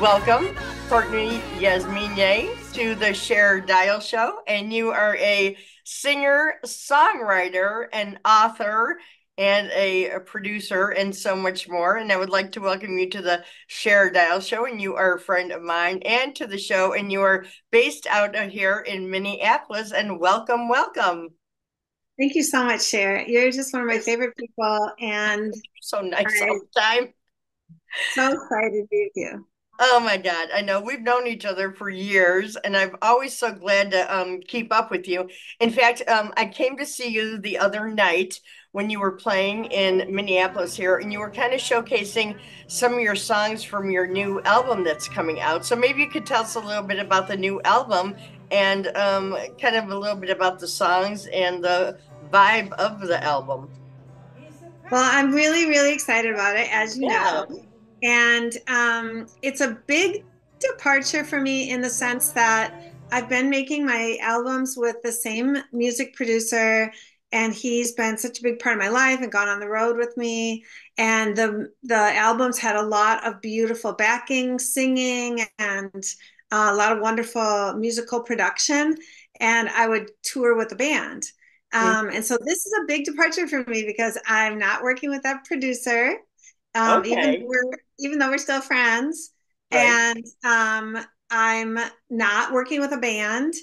Welcome, Courtney Yasmineh, to the Cher Dial Show. And you are a singer, songwriter, and author, and a, a, producer, and so much more. And I would like to welcome you to the Cher Dial Show. And you are a friend of mine, and to the show. And you are based out of here in Minneapolis. And welcome, welcome. Thank you so much, Cher. You're just one of my favorite people, and so nice all the time. So excited to be with you. Oh my God. I know we've known each other for years and I'm always so glad to um, keep up with you. In fact, um, I came to see you the other night when you were playing in Minneapolis here and you were kind of showcasing some of your songs from your new album that's coming out. So maybe you could tell us a little bit about the new album and um, kind of a little bit about the songs and the vibe of the album. Well, I'm really, really excited about it, as you yeah. know. And um, it's a big departure for me in the sense that I've been making my albums with the same music producer and he's been such a big part of my life and gone on the road with me. And the the albums had a lot of beautiful backing singing and uh, a lot of wonderful musical production. And i would tour with the band. Um, and so this is a big departure for me because i'm not working with that producer um, okay. even we're even though we're still friends, right. and um, I'm not working with a band,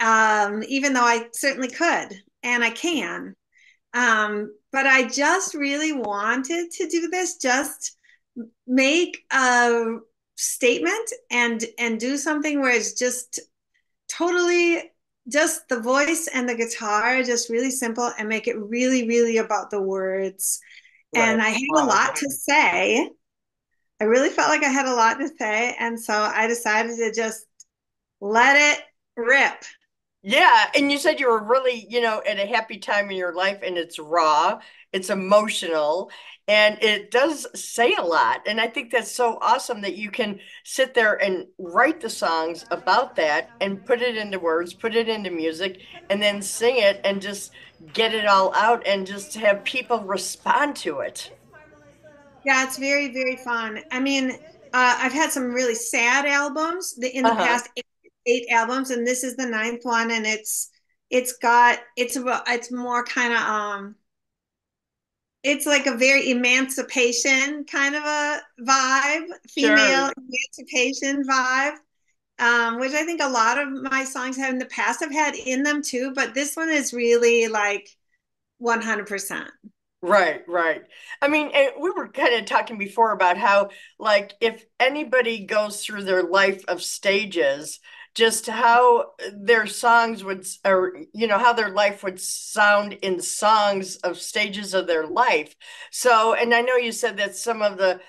um, even though I certainly could and I can. Um, but I just really wanted to do this, just make a statement and and do something where it's just totally just the voice and the guitar just really simple and make it really really about the words right. and i have a lot to say I really felt like I had a lot to say. And so I decided to just let it rip. Yeah. And you said you were really, you know, at a happy time in your life and it's raw, it's emotional, and it does say a lot. And I think that's so awesome that you can sit there and write the songs about that and put it into words, put it into music, and then sing it and just get it all out and just have people respond to it. Yeah, it's very, very fun. I mean, uh, I've had some really sad albums in the uh-huh. past eight, eight, albums, and this is the ninth one, and it's it's got it's it's more kind of um it's like a very emancipation kind of a vibe, female sure. emancipation vibe. Um, which I think a lot of my songs have in the past have had in them too, but this one is really like 100%. Right, right. I mean, we were kind of talking before about how, like, if anybody goes through their life of stages, just how their songs would, or, you know, how their life would sound in songs of stages of their life. So, and I know you said that some of the,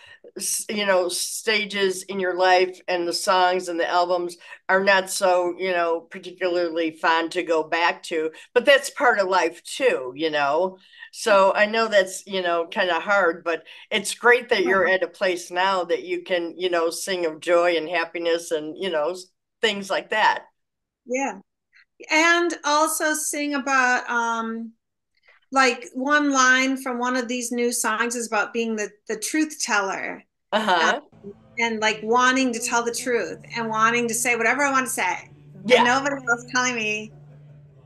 you know, stages in your life and the songs and the albums are not so, you know, particularly fun to go back to, but that's part of life too, you know. So I know that's, you know, kind of hard, but it's great that you're uh-huh. at a place now that you can, you know, sing of joy and happiness and, you know, things like that. Yeah. And also sing about um like one line from one of these new songs is about being the the truth teller. Uh-huh. Um, and like wanting to tell the truth and wanting to say whatever I want to say. Yeah. And nobody else telling me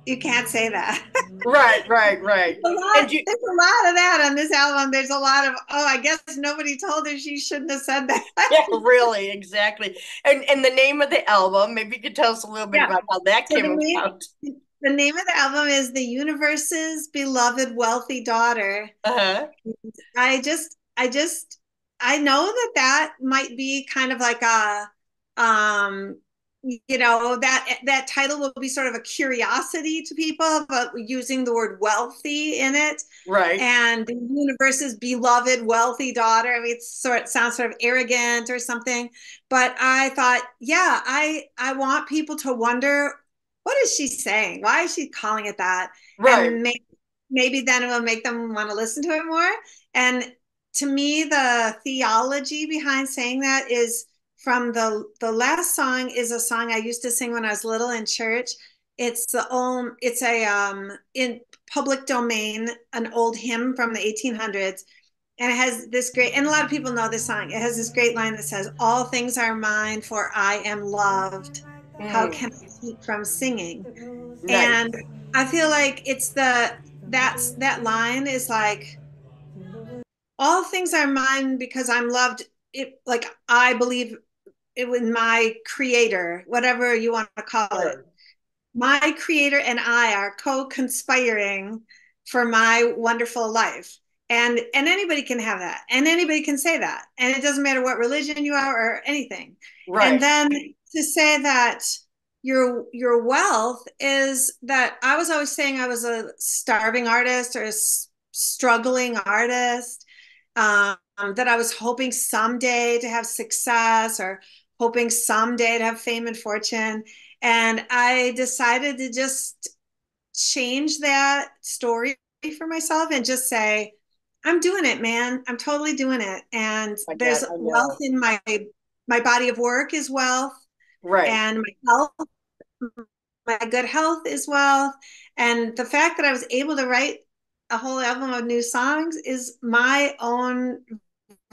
you can't say that. right, right, right. A lot, you, there's a lot of that on this album. There's a lot of oh, I guess nobody told her she shouldn't have said that. yeah, really, exactly. And and the name of the album, maybe you could tell us a little bit yeah. about how that so came name, about. The name of the album is "The Universe's Beloved Wealthy Daughter." Uh-huh. I just, I just, I know that that might be kind of like a um you know that that title will be sort of a curiosity to people but using the word wealthy in it. Right. And the universe's beloved wealthy daughter. I mean it sort of sounds sort of arrogant or something but i thought yeah i i want people to wonder what is she saying? Why is she calling it that? Right. and maybe, maybe then it will make them want to listen to it more. And to me the theology behind saying that is from the the last song is a song I used to sing when I was little in church. It's the old it's a um in public domain an old hymn from the 1800s and it has this great and a lot of people know this song it has this great line that says all things are mine for i am loved mm. how can i keep from singing nice. and i feel like it's the that's that line is like all things are mine because i'm loved it like i believe it was my creator whatever you want to call it. My creator and i are co-conspiring for my wonderful life. And and anybody can have that. And anybody can say that. And it doesn't matter what religion you are or anything. Right. and then to say that your your wealth is that i was always saying i was a starving artist or a s- struggling artist um, that i was hoping someday to have success or hoping someday to have fame and fortune and i decided to just change that story for myself and just say I'm doing it, man. I'm totally doing it. And there's wealth in my my body of work is wealth. Right. And my health, my good health is wealth. And the fact that I was able to write a whole album of new songs is my own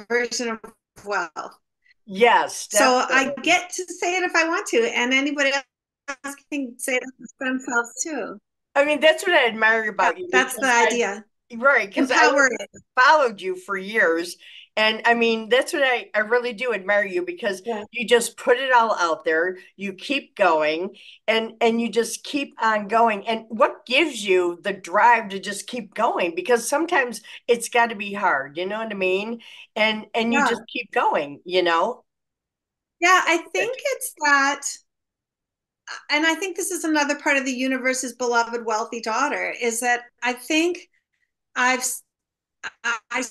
version of wealth. Yes. Definitely. So I get to say it if I want to, and anybody else can say it themselves too. I mean, that's what I admire about yeah, you. That's the idea. Right, because I followed you for years. And I mean, that's what I, I really do admire you because yeah. you just put it all out there. You keep going and and you just keep on going. And what gives you the drive to just keep going? Because sometimes it's got to be hard, you know what I mean? And and you yeah. just keep going, you know? Yeah, I think it's that and I think this is another part of the universe's beloved wealthy daughter is that I think I've I, I,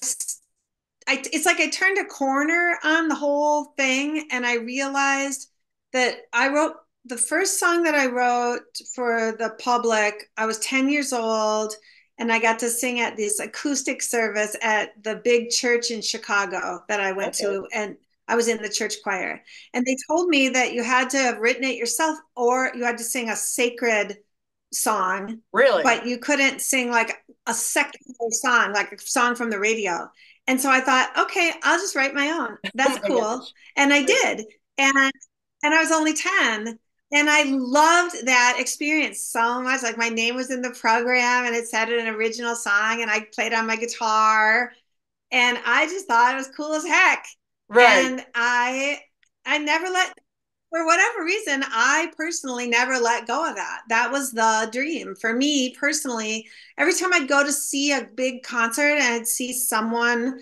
I it's like I turned a corner on the whole thing and I realized that I wrote the first song that I wrote for the public, I was 10 years old and I got to sing at this acoustic service at the big church in Chicago that I went okay. to and I was in the church choir. And they told me that you had to have written it yourself or you had to sing a sacred song. Really? But you couldn't sing like a secular song, like a song from the radio. And so I thought, okay, I'll just write my own. That's oh cool. and I did. And and I was only 10. And I loved that experience so much. Like my name was in the program and it said an original song and I played on my guitar. And I just thought it was cool as heck. Right. And I I never let for whatever reason, I personally never let go of that. That was the dream for me personally. Every time I'd go to see a big concert and I'd see someone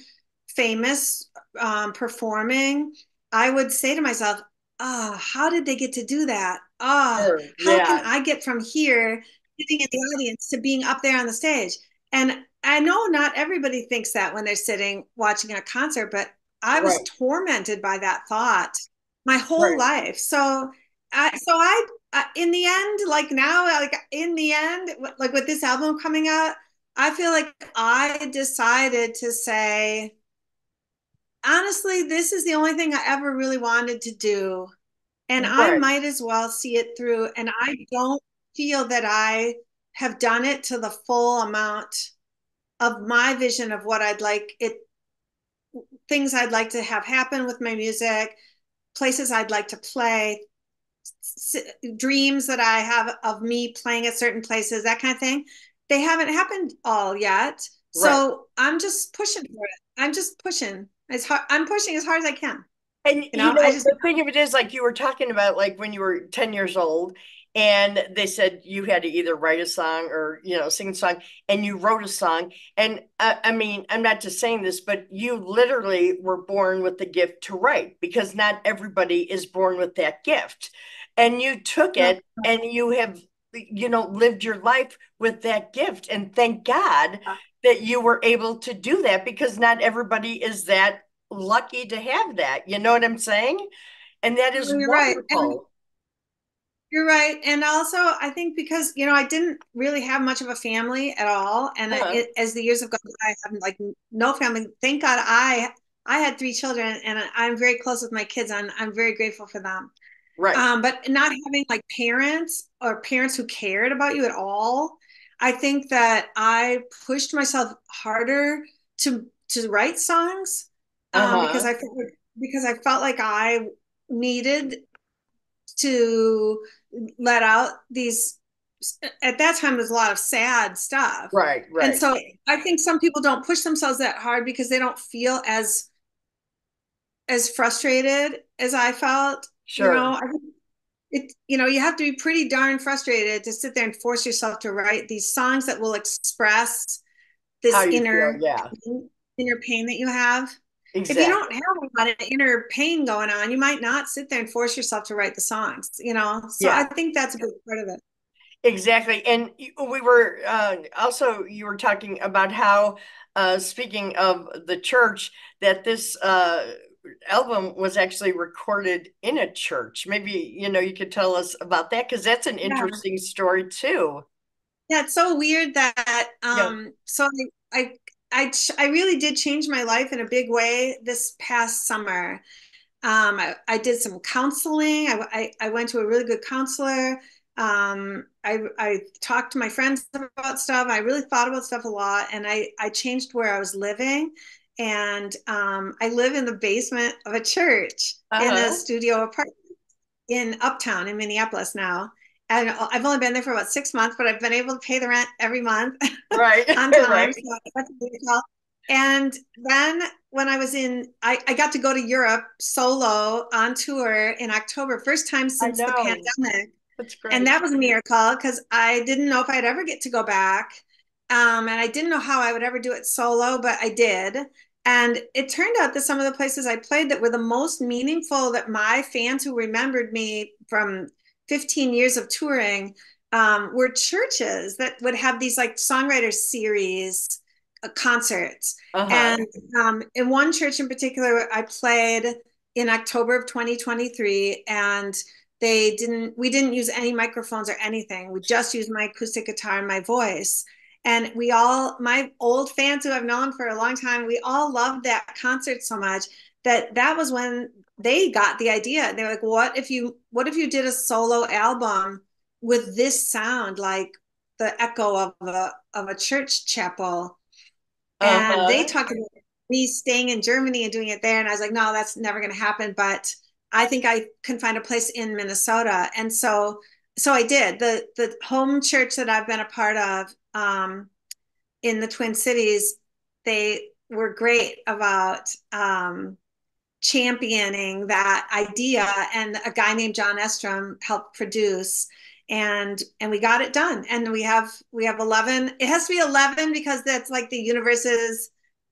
famous um, performing, I would say to myself, "Ah, oh, how did they get to do that? Ah, oh, how yeah. can I get from here, sitting in the audience, to being up there on the stage?" And I know not everybody thinks that when they're sitting watching a concert, but I was right. tormented by that thought my whole right. life. So, I, so I, uh, in the end, like now, like in the end, like with this album coming out, I feel like I decided to say, honestly, this is the only thing I ever really wanted to do. And. I might as well see it through. And I don't feel that I have done it to the full amount of my vision of what I'd like it, things I'd like to have happen with my music, places I'd like to play, dreams that I have of me playing at certain places, that kind of thing. They haven't happened all yet. Right. So I'm just pushing for it. I'm just pushing as hard. I'm pushing as hard as I can. And you know, you know I just, the thing of it is, like you were talking about, like when you were 10 years old, and they said you had to either write a song or you know sing a song and you wrote a song. And I, I, mean i'm not just saying this but you literally were born with the gift to write because not everybody is born with that gift. And you took it and you have you know lived your life with that gift. And thank god that you were able to do that because not everybody is that lucky to have that. You know what i'm saying? And that is You're wonderful. right. You're right. And also, I think because, you know, I didn't really have much of a family at all. And uh-huh. it, as the years have gone by, I have like no family. Thank God I I had three children and I'm very close with my kids. And I'm very grateful for them. Right. Um, but not having like parents or parents who cared about you at all, I think that I pushed myself harder to to write songs um, uh-huh. because I because I felt like I needed to let out these at that time there's a lot of sad stuff. Right right. And so i think some people don't push themselves that hard because they don't feel as as frustrated as i felt sure. you know? I think it you know you have to be pretty darn frustrated to sit there and force yourself to write these songs that will express this inner feel, yeah. inner pain that you have exactly. if you don't have a lot of inner pain going on you might not sit there and force yourself to write the songs you know so yeah. i think that's a big part of it Exactly. And we were uh, also, you were talking about how, uh, speaking of the church, that this uh, album was actually recorded in a church. Maybe, you know, you could tell us about that because that's an interesting yeah. story too. Yeah, it's so weird that, um, yeah. so I, I, I, I really did change my life in a big way this past summer. Um, I, I did some counseling. I, I, I went to a really good counselor um, I, I talked to my friends about stuff. I really thought about stuff a lot, and I, I changed where I was living. And um, I live in the basement of a church uh-huh. in a uh-huh. studio apartment in Uptown in Minneapolis now. And I've only been there for about six months, but I've been able to pay the rent every month. Right. on time. right. So and then when I was in, I, I got to go to Europe solo on tour in October, first time since the pandemic. That's great. And that was a miracle because I didn't know if I'd ever get to go back. Um, and I didn't know how I would ever do it solo, but I did. And it turned out that some of the places I played that were the most meaningful that my fans who remembered me from 15 years of touring um, were churches that would have these like songwriter series uh, concerts. Uh-huh. And um, in one church in particular, I played in October of 2023. And they didn't we didn't use any microphones or anything we just used my acoustic guitar and my voice and we all my old fans who i've known for a long time we all loved that concert so much that that was when they got the idea they were like what if you what if you did a solo album with this sound like the echo of a of a church chapel and uh-huh. they talked about me staying in germany and doing it there and i was like no that's never going to happen but I think I can find a place in Minnesota. And so so I did. The the home church that I've been a part of um, in the Twin Cities, they were great about um, championing that idea and a guy named John Estrom helped produce and and we got it done and we have we have 11 it has to be 11 because that's like the universe's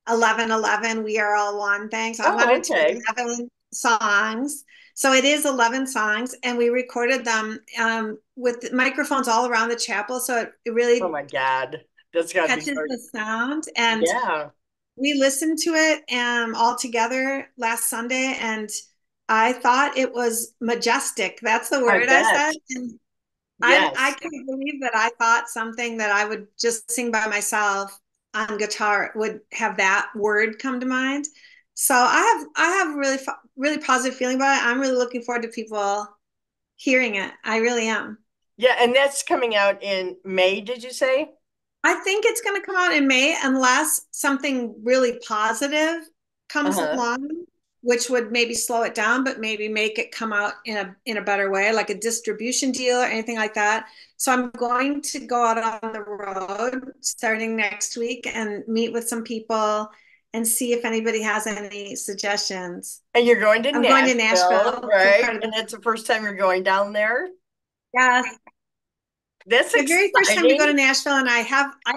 11 11 we are all one thing so oh, I wanted okay. 11 songs. So it is 11 songs, and we recorded them um, with microphones all around the chapel. So it, it really oh my god, that's got catches the sound. And yeah, we listened to it um, all together last Sunday, and I thought it was majestic. That's the word I, I said. And yes. I, I can't believe that I thought something that I would just sing by myself on guitar would have that word come to mind. So I have I have really really positive feeling about it. I'm really looking forward to people hearing it. I really am. Yeah, and that's coming out in May, did you say? I think it's going to come out in May unless something really positive comes uh-huh. along, which would maybe slow it down, but maybe make it come out in a in a better way, like a distribution deal or anything like that. So I'm going to go out on the road starting next week and meet with some people and see if anybody has any suggestions. And you're going to I'm Nashville, going to Nashville, right? And it's the first time you're going down there. Yeah, this is the very first time to go to Nashville, and I have I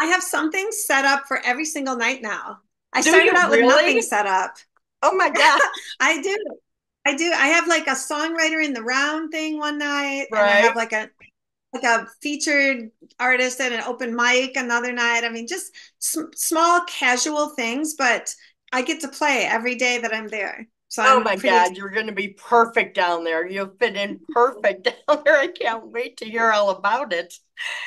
I have something set up for every single night now. I Do started out really? with nothing set up. Oh my god, I do. I do. I have like a songwriter in the round thing one night, right. and I have like a like a featured artist at an open mic another night. I mean, just small casual things, but I get to play every day that I'm there. So oh my God, you're going to be perfect down there. You'll fit in perfect down there. I can't wait to hear all about it.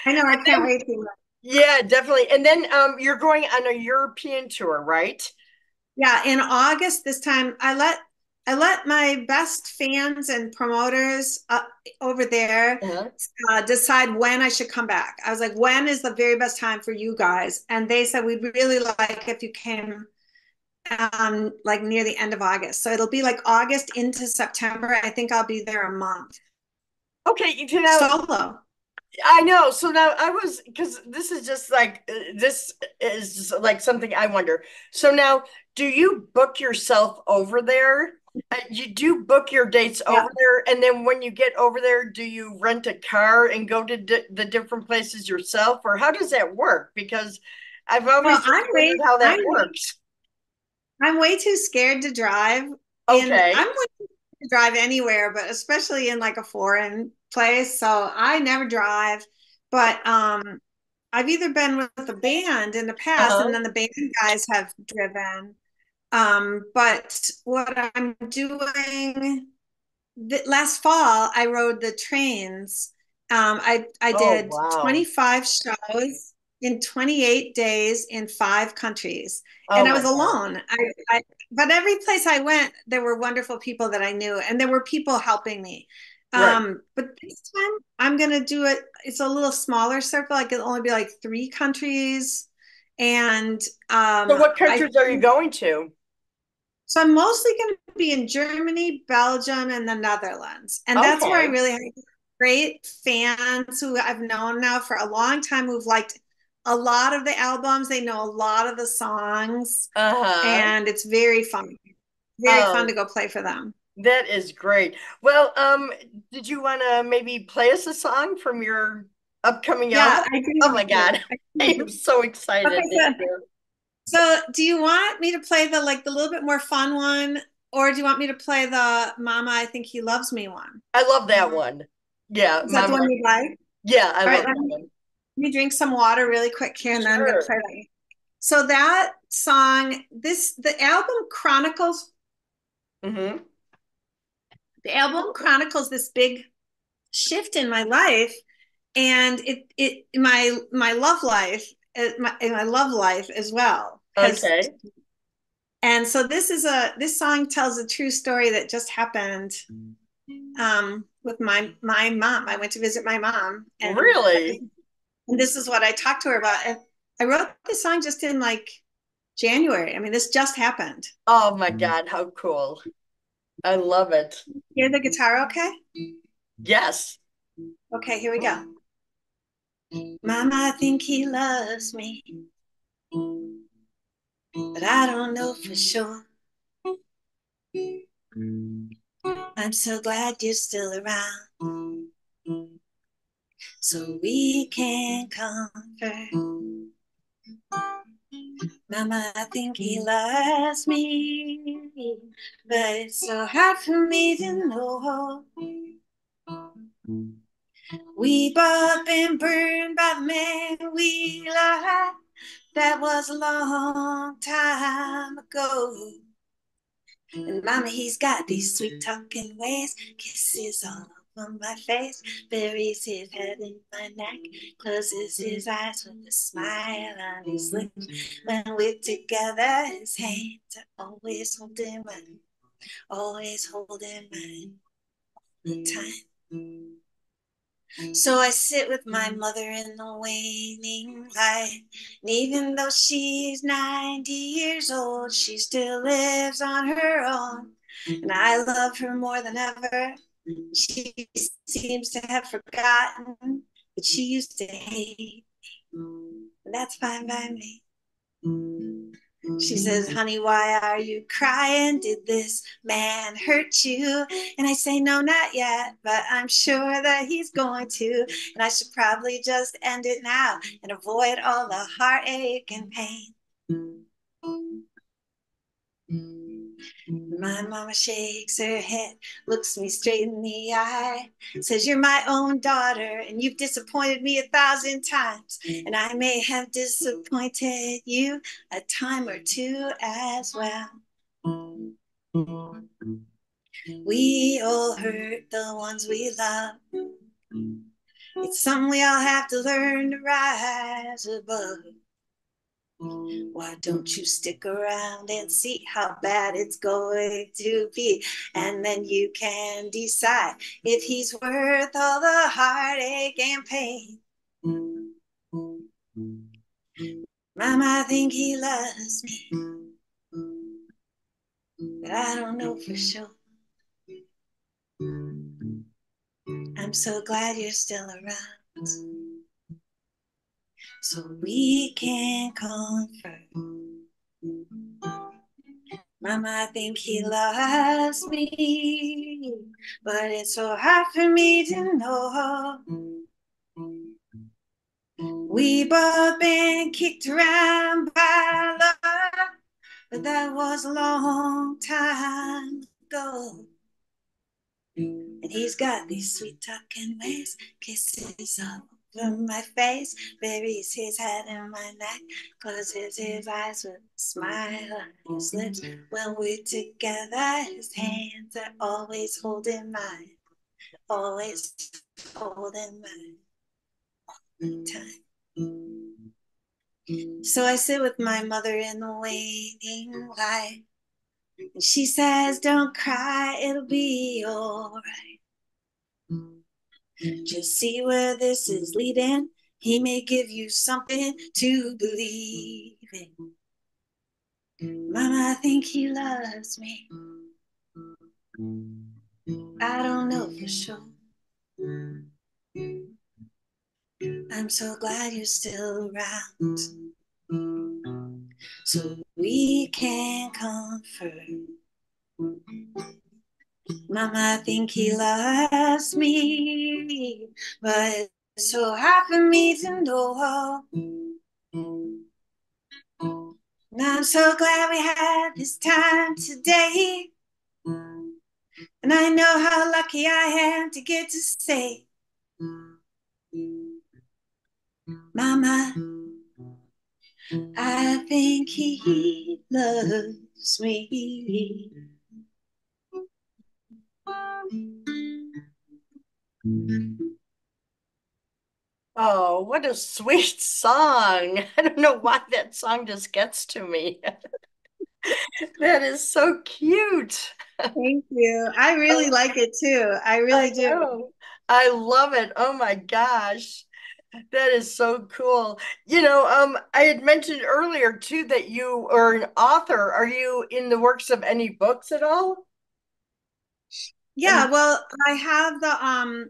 I know. I can't wait to. Yeah, definitely. And then um, you're going on a European tour, right? Yeah, in August this time. I let I let my best fans and promoters uh, over there uh-huh. uh, decide when I should come back. I was like, when is the very best time for you guys? And they said we'd really like if you came um like near the end of August. So it'll be like August into September. I think I'll be there a month. Okay, you know solo. I know. So now I was because this is just like uh, this is like something I wonder. So now, do you book yourself over there? Uh, you do book your dates yeah. over there, and then when you get over there, do you rent a car and go to di- the different places yourself, or how does that work? Because I've always well, wondered how that I'm, works. I'm way too scared to drive. Okay. I'm way to drive anywhere, but especially in like a foreign place. So I never drive, but um, I've either been with a band in the past, uh-huh. and then the band guys have driven. Um, but what I'm doing last fall, I rode the trains. Um, I I oh, did oh, wow. 25 shows in 28 days in five countries, oh, and I was alone. I, I but every place I went, there were wonderful people that I knew, and there were people helping me. Right. Um, but this time I'm gonna do it. It's a little smaller circle. I can only be like three countries. And um, so, what countries I, are you going to? So I'm mostly going to be in Germany, Belgium, and the Netherlands, and okay. that's where I really have great fans who I've known now for a long time who've liked a lot of the albums. They know a lot of the songs, uh-huh. and it's very fun. Very fun oh. to go play for them. That is great. Well, um, did you want to maybe play us a song from your upcoming yeah, album? oh my god, I am so excited. Okay, so, do you want me to play the like the little bit more fun one, or do you want me to play the "Mama, I Think He Loves Me" one? I love that one. Yeah, is that the one you like? Yeah, I All love right, that one. Let me drink some water really quick here, and sure. then I'm gonna play that. So that song, this the album chronicles. Mm-hmm the album chronicles this big shift in my life and it it my my love life uh, my, my love life as well okay and so this is a this song tells a true story that just happened um with my my mom i went to visit my mom and really and this is what i talked to her about and i wrote this song just in like january i mean this just happened oh my mm-hmm. god how cool I love it. Hear the guitar okay? Yes. Okay, here we go. Mama, I think he loves me, but I don't know for sure. Mm. I'm so glad you're still around, so we can comfort. Mama, I think he loves me, but it's so hard for me to know. We both been burned by man we loved. That was a long time ago. And mama, he's got these sweet talking ways, kisses all on my face, buries his head in my neck, closes his eyes with a smile on his lips. When we're together, his hands are always holding mine, always holding mine all the time. So I sit with my mother in the waning light. And even though she's 90 years old, she still lives on her own. And I love her more than ever. She seems to have forgotten that she used to hate me. That's fine by me. She says, Honey, why are you crying? Did this man hurt you? And I say, No, not yet, but I'm sure that he's going to. And I should probably just end it now and avoid all the heartache and pain. My mama shakes her head, looks me straight in the eye, says, You're my own daughter, and you've disappointed me a thousand times. And I may have disappointed you a time or two as well. We all hurt the ones we love. It's something we all have to learn to rise above. Why don't you stick around and see how bad it's going to be? And then you can decide if he's worth all the heartache and pain. Mama, I think he loves me, but I don't know for sure. I'm so glad you're still around so we can comfort. Mama, I think he loves me, but it's so hard for me to know. We both been kicked around by love, but that was a long time ago. And he's got these sweet talking ways, kisses all from my face, buries his head in my neck, closes his eyes with a smile on his lips. When we're together, his hands are always holding mine, always holding mine all the time. So I sit with my mother in the waiting light. And she says, Don't cry, it'll be all right. Just see where this is leading. He may give you something to believe in. Mama, I think he loves me. I don't know for sure. I'm so glad you're still around. So we can comfort Mama, I think he loves me, but it's so hard for me to know. And I'm so glad we had this time today. And I know how lucky I am to get to say, Mama, I think he loves me. Oh, what a sweet song. I don't know why that song just gets to me. that is so cute. Thank you. I really like it too. I really I do. Know. I love it. Oh my gosh. That is so cool. You know, um, I had mentioned earlier too that you are an author. Are you in the works of any books at all? Yeah, well, I have the um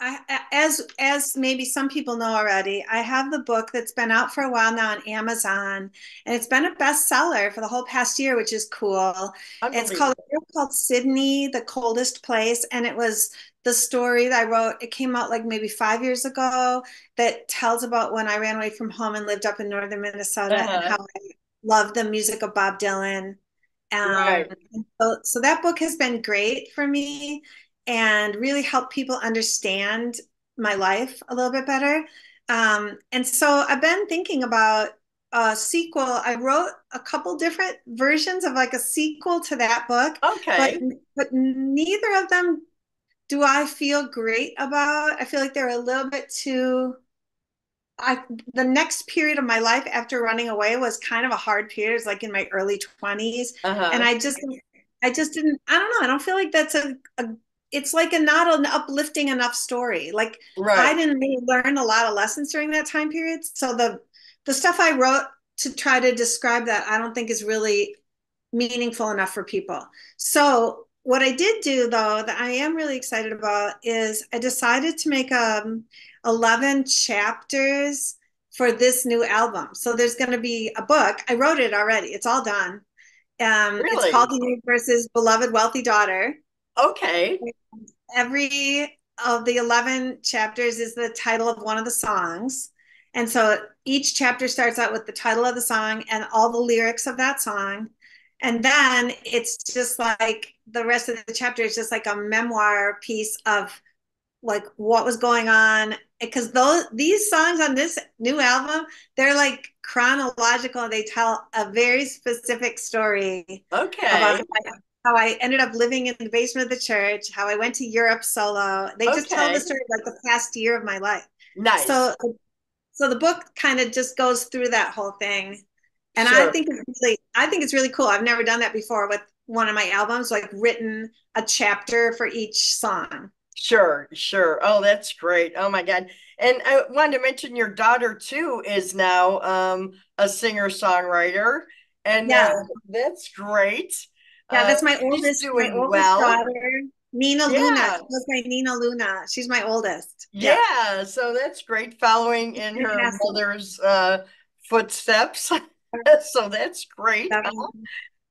I as as maybe some people know already, I have the book that's been out for a while now on Amazon and it's been a bestseller for the whole past year, which is cool. It's called it's called Sydney, the coldest place and it was the story that I wrote. It came out like maybe 5 years ago that tells about when I ran away from home and lived up in northern Minnesota uh-huh. and how I loved the music of Bob Dylan um, right. So, so that book has been great for me and really helped people understand my life a little bit better. Um, and so I've been thinking about a sequel. I wrote a couple different versions of like a sequel to that book. Okay. But, but neither of them do I feel great about. I feel like they're a little bit too I the next period of my life after running away was kind of a hard period. It was like in my early 20s. Uh-huh. And I just I just didn't I don't know. I don't feel like that's a, a it's like a not an uplifting enough story. Like right. I didn't really learn a lot of lessons during that time period. So the the stuff I wrote to try to describe that I don't think is really meaningful enough for people. So what I did do though that I am really excited about is I decided to make a um, 11 chapters for this new album. So there's going to be a book. I wrote it already. It's all done. Um, really? It's called The Universe's Beloved Wealthy Daughter. Okay. Every of the 11 chapters is the title of one of the songs. And so each chapter starts out with the title of the song and all the lyrics of that song. And then it's just like the rest of the chapter is just like a memoir piece of like what was going on because those these songs on this new album they're like chronological. They tell a very specific story okay. about how I ended up living in the basement of the church how I went to Europe solo. They just tell the story of like the past year of my life. Nice. So so the book kind of just goes through that whole thing. And sure. I think it's really, I think it's really cool. I've never done that before with one of my albums, like written a chapter for each song. Sure, sure. Oh, that's great. Oh my God. And I wanted to mention your daughter too is now um, a singer songwriter, and yeah, uh, that's great. Yeah, that's my uh, oldest. Doing my oldest well. daughter, Nina yeah. Luna. That's my Nina Luna. She's my oldest. Yeah, yeah so that's great. Following in her mother's uh, footsteps. so that's great.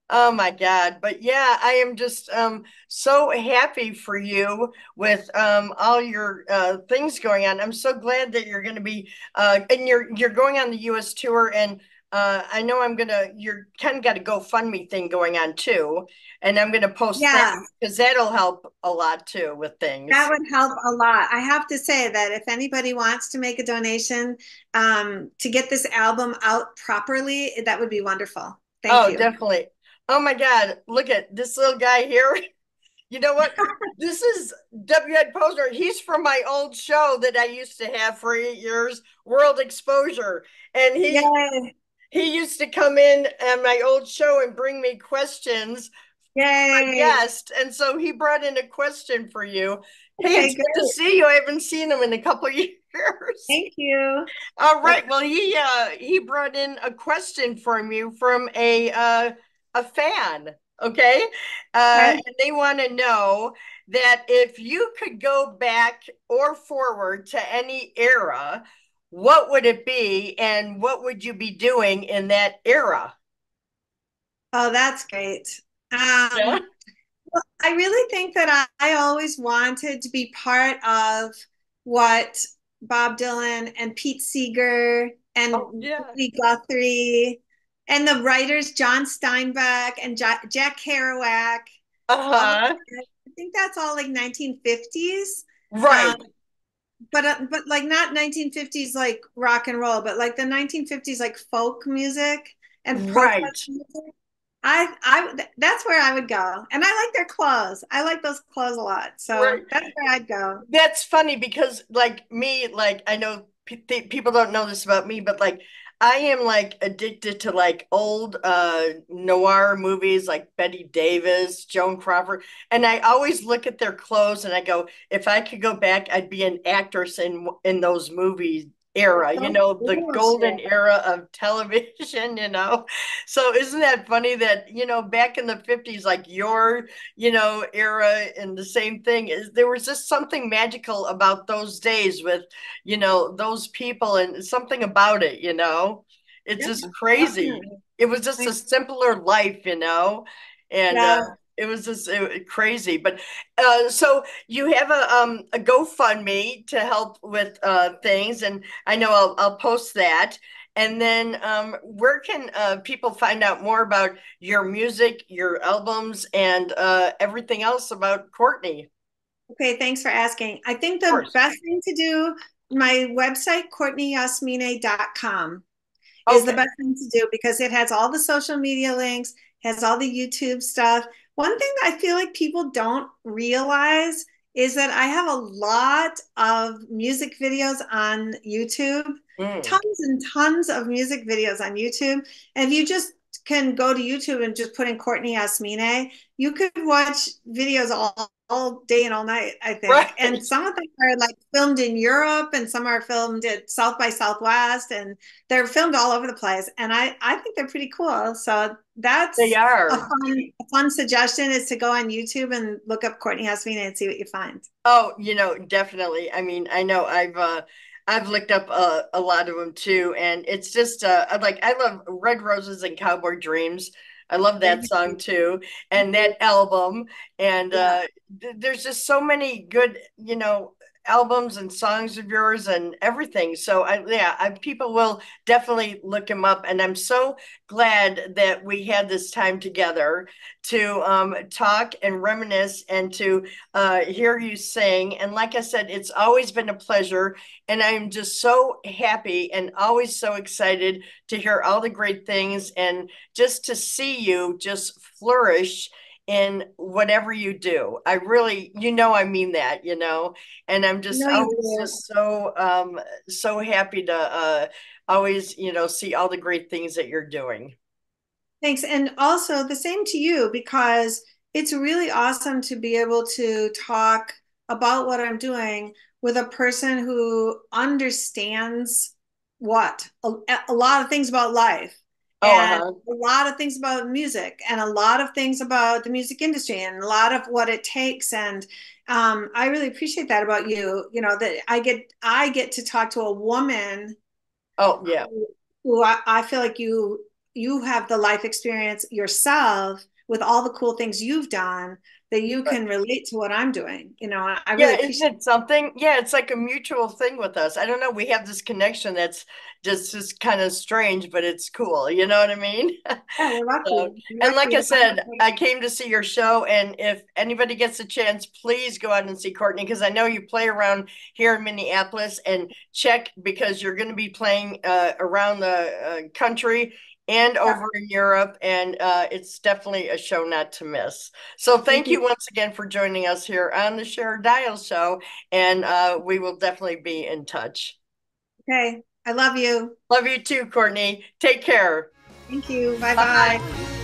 Oh my God. But yeah, I am just um so happy for you with um all your uh things going on. I'm so glad that you're gonna be uh and you're you're going on the US tour and uh I know I'm gonna you're kind of got a GoFundMe thing going on too. And I'm gonna post yeah. that because that'll help a lot too with things. That would help a lot. I have to say that if anybody wants to make a donation um to get this album out properly, that would be wonderful. Thank oh, you. definitely. Oh my God, look at this little guy here. You know what? this is W. Ed Posner. He's from my old show that I used to have for eight years, World Exposure. And he Yay. he used to come in on my old show and bring me questions. Yay. guest. And so he brought in a question for you. Hey, okay, it's good. good to see you. I haven't seen him in a couple years. Thank you. All right. Well, he uh he brought in a question from you from a uh a fan, okay? Uh, and they want to know that if you could go back or forward to any era, what would it be and what would you be doing in that era? Oh, that's great. Um, yeah. well, I really think that I, I always wanted to be part of what Bob Dylan and Pete Seeger and oh, yeah. Guthrie and the writers John Steinbeck and Jack, Jack Kerouac. Uh-huh. I think that's all like 1950s. Right. Um, but uh, but like not 1950s like rock and roll, but like the 1950s like folk music and right. Music. I I that's where I would go, and I like their clothes. I like those clothes a lot, so right. that's where I'd go. That's funny because like me, like I know people don't know this about me, but like I am like addicted to like old uh noir movies like Bette Davis, Joan Crawford, and I always look at their clothes and I go, if I could go back, I'd be an actress in in those movies era, you know, the golden era of television, you know. So isn't that funny that, you know, back in the 50s, like your, you know, era and the same thing is there was just something magical about those days with, you know, those people and something about it, you know. It's yeah, just crazy. It was just a simpler life, you know. And yeah. uh, it was just it, crazy. But uh, so you have a um a GoFundMe to help with uh things, and I know I'll I'll post that. And then um, where can uh, people find out more about your music, your albums, and uh, everything else about Courtney? Okay, thanks for asking. I think the best thing to do, my website, CourtneyYasmineh.com, okay. is the best thing to do because it has all the social media links, has all the YouTube stuff. One thing that I feel like people don't realize is that I have a lot of music videos on YouTube, mm. tons and tons of music videos on YouTube. And if you just can go to YouTube and just put in Courtney Yasmineh, you could watch videos all all day and all night, I think. Right. And some of them are like filmed in Europe and some are filmed at South by Southwest and they're filmed all over the place. And I, I think they're pretty cool. So that's they are a fun, a fun suggestion is to go on YouTube and look up Courtney Yasmineh and see what you find. Oh, you know, definitely. I mean, I know I've uh I've looked up a, a lot of them too, and it's just uh like I love Red Roses and Cowboy Dreams. I love that song too, and that album. And yeah. uh, th- there's just so many good, you know, albums and songs of yours and everything. So I, yeah, I, people will definitely look him up. And I'm so glad that we had this time together to um, talk and reminisce and to uh, hear you sing. And like I said, it's always been a pleasure. And I'm just so happy and always so excited to hear all the great things and just to see you just flourish in whatever you do. I really, you know, I mean that, you know, and I'm just No, always just so um so happy to uh always, you know, see all the great things that you're doing. Thanks. And also the same to you because it's really awesome to be able to talk about what I'm doing with a person who understands what a, a lot of things about life and uh-huh. a lot of things about music and a lot of things about the music industry and a lot of what it takes and um, I really appreciate that about you you know that I get I get to talk to a woman Oh, yeah. who I, I feel like you you have the life experience yourself with all the cool things you've done that you can relate to what I'm doing. You know, I, really Yeah, isn't appreciate it something? Yeah, it's like a mutual thing with us. I don't know. We have this connection that's just just kind of strange, but it's cool. You know what I mean? Yeah, lucky. So, and like I said, I came to see your show, and if anybody gets a chance, please go out and see Courtney because I know you play around here in Minneapolis and check because you're going to be playing uh, around the uh, country and over in Europe, and uh, it's definitely a show not to miss. So thank thank you. once again for joining us here on the Cher Dial Show, and uh, we will definitely be in touch. Okay. I love you. Love you too, Courtney. Take care. Thank you. Bye Bye. bye.